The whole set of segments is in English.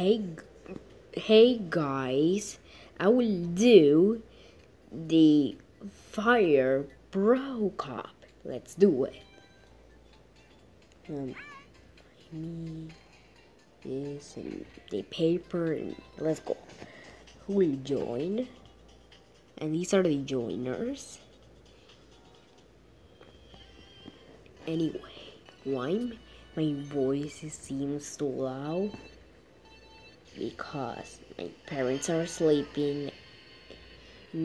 hey, hey guys, I will do the Fire Bro Cup. Let's do it. Um, me, this, and the paper, and let's go. Who will join? And these are the joiners. Anyway, why my voice seems so loud? Because my parents are sleeping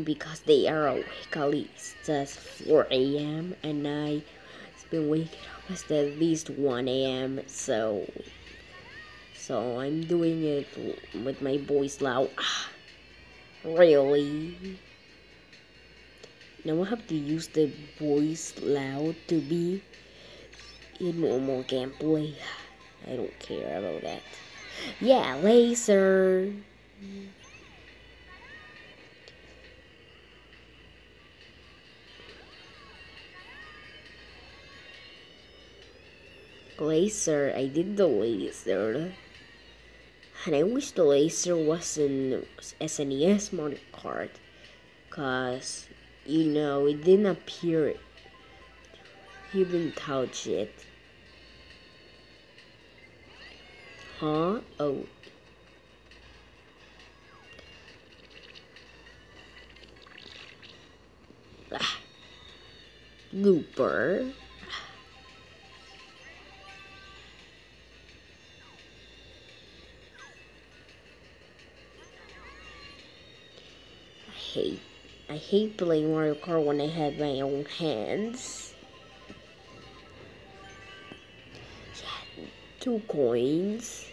because they are awake at least just 4 a.m. and I have been waking up at at least 1 a.m. so so I'm doing it with my voice loud really now I have to use the voice loud to be in normal gameplay I don't care about that yeah laser. Laser I did the laser. And I wish the laser was in SNES Mario Kart cause you know it didn't appear you didn't touch it huh oh ah. Gooper hate I hate playing Mario Kart when I have my own hands. Two coins.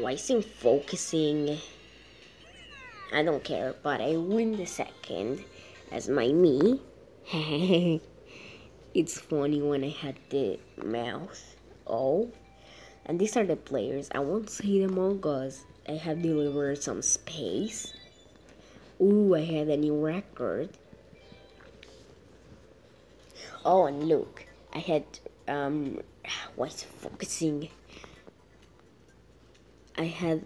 Why isn't focusing? I don't care, but I win the second as my me. it's funny when I had the mouth. Oh. And these are the players. I won't say them all because I have delivered some space. Ooh, I had a new record. Oh, and look, I had, um, Why what's focusing? I had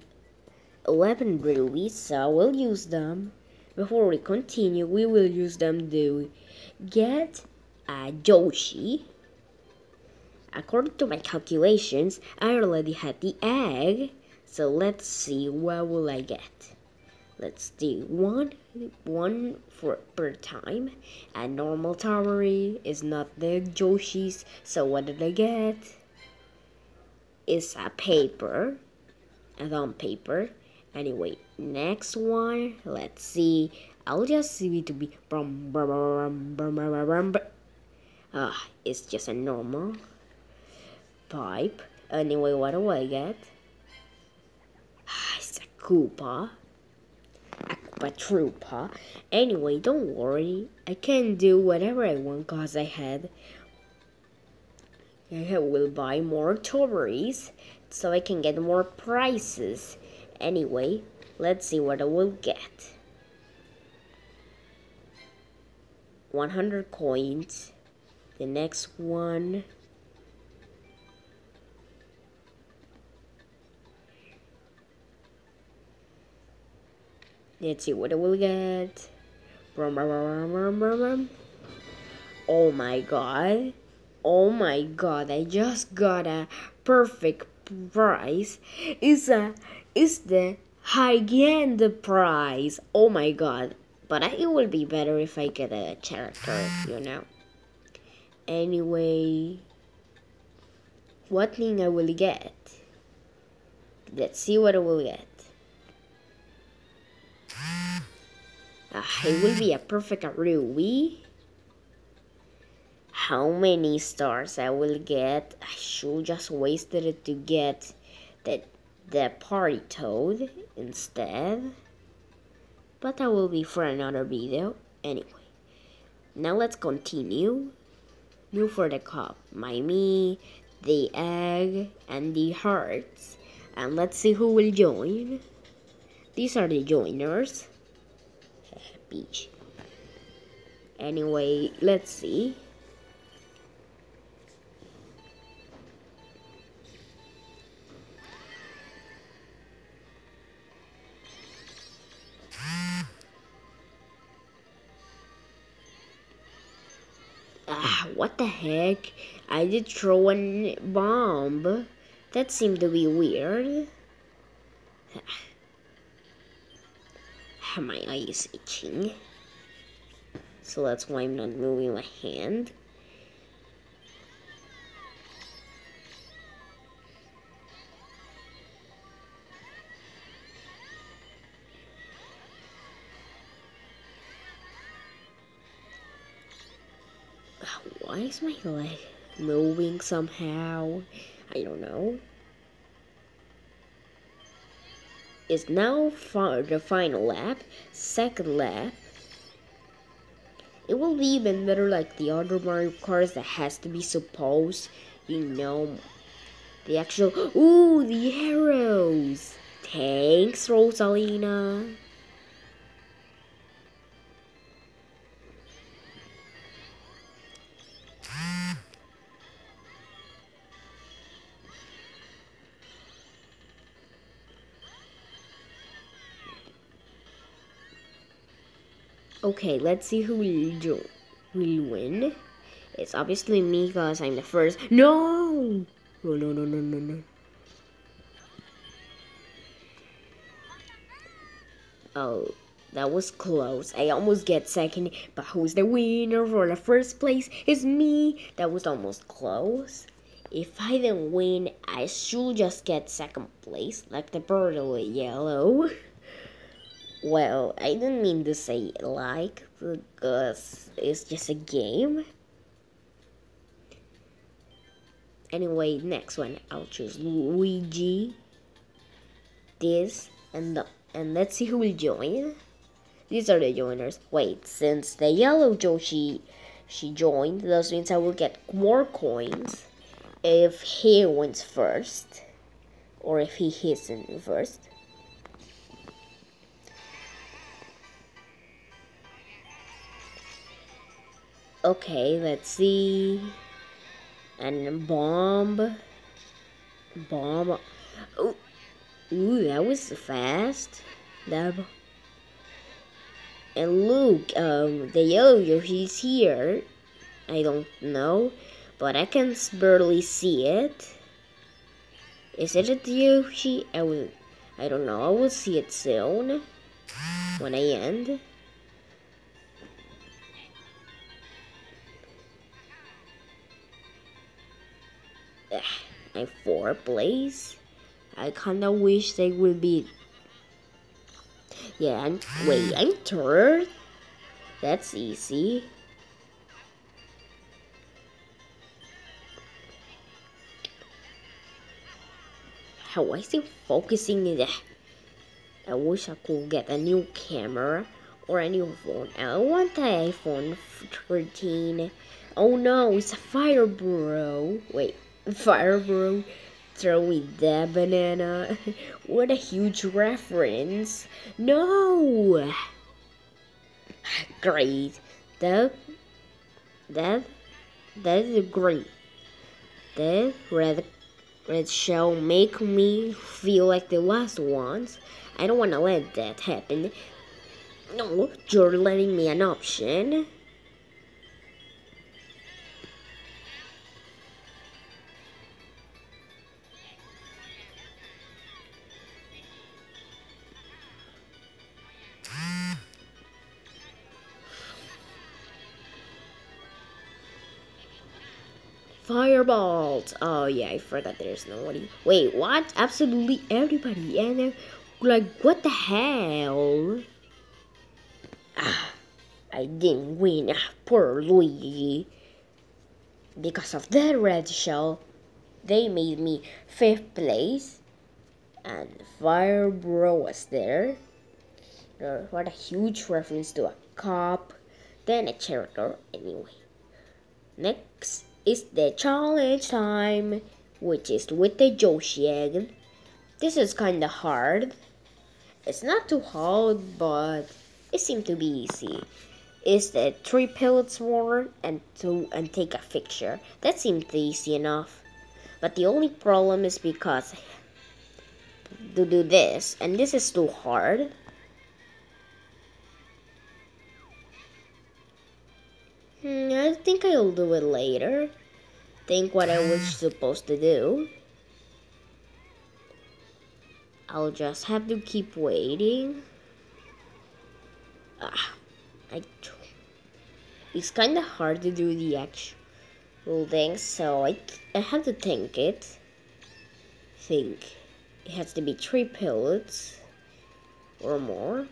11 rubies, so I will use them. Before we continue, we will use them to get a Yoshi. According to my calculations, I already had the egg, so let's see what will I get. Let's do one, one for per time. And normal tower is not the Yoshi's, so what did I get? It's a paper and on paper. Anyway, next one, let's see. I'll just see it to be ah, it's just a normal pipe. Anyway, what do I get? Ah, it's a Koopa. A Koopa Troopa. Anyway, don't worry. I can do whatever I want because I had I will buy more toys so I can get more prizes. Anyway, let's see what I will get. 100 coins. The next one. Let's see what I will get. Oh my god. Oh my god, I just got a perfect prize is a is the high-end prize. Oh my god. But it will be better if I get a character, you know. Anyway, what thing I will get? Let's see what I will get. Ah, it will be a perfect ruby how many stars I will get. I should just wasted it to get that the party toad instead. But that will be for another video. Anyway, now let's continue. New for the cup. My me, the egg, and the hearts. And let's see who will join. These are the joiners. Beach. Anyway, let's see. what the heck? I did throw a bomb. That seemed to be weird. My eye is itching. So that's why I'm not moving my hand. Why is my leg moving somehow? I don't know. It's now for the final lap, second lap. It will be even better like the other Mario Karts that has to be supposed, you know, the actual, ooh, the arrows. Thanks, Rosalina. Okay, let's see who will, will win. It's obviously me because I'm the first. No! No, no, no, no, no, no. Oh, that was close. I almost get second, but who's the winner for the first place? It's me. That was almost close. If I didn't win, I should just get second place, like the bird yellow. Well, I didn't mean to say like because it's just a game. Anyway, next one I'll choose Luigi. This and the and let's see who will join. These are the joiners. Wait, since the yellow Yoshi she joined, that means I will get more coins if he wins first. Or if he hits in first. Okay, let's see. And bomb. Bomb. Oh, ooh, that was fast. That. And look, um, the yellow Yoshi's here. I don't know, but I can barely see it. Is it a Yoshi? I will. I don't know. I will see it soon when I end. My four place. I kinda wish they would be. Yeah, I'm. Wait, I'm third? That's easy. How I still focusing in that? I wish I could get a new camera or a new phone. I want the iPhone 13. Oh no, it's a fire bro. Wait. Fire bro throwing that banana. what a huge reference. No! Great. That, that, that is great. That red, red shell make me feel like the last ones. I don't want to let that happen. No, you're letting me an option. Fireballs! Oh yeah, I forgot there's nobody. Wait, what? Absolutely everybody. And they're like, what the hell? Ah, I didn't win. Ah, poor Luigi. Because of that red shell, they made me fifth place. and Fire Bro was there. Uh, what a huge reference to a cop, then a character anyway. Next is the challenge time, which is with the Yoshi egg. This is kinda hard. It's not too hard, but it seemed to be easy. Is the three pellets more and to and take a fixture. That seemed easy enough. But the only problem is because to do this, and this is too hard. I think I'll do it later. Think what I was supposed to do. I'll just have to keep waiting. Ah, I, it's kind of hard to do the actual thing, so I, I have to think it. Think. It has to be three pellets or more.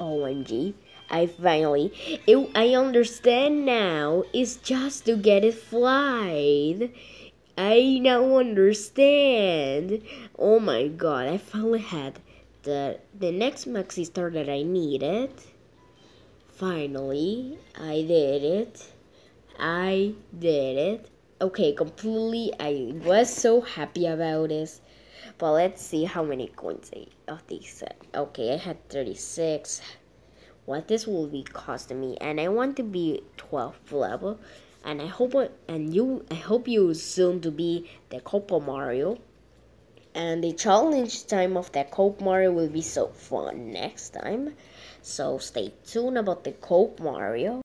OMG. I finally, it, I understand now. It's just to get it flied. I now understand. Oh my god, I finally had the the next maxi star that I needed. Finally, I did it. I did it. Okay, completely. I was so happy about this. But let's see how many coins I, of these set. Okay, I had 36 what this will be costing me and I want to be 12th level and I hope and you I hope you soon to be the Copa Mario. And the challenge time of the Cope Mario will be so fun next time. So stay tuned about the Cope Mario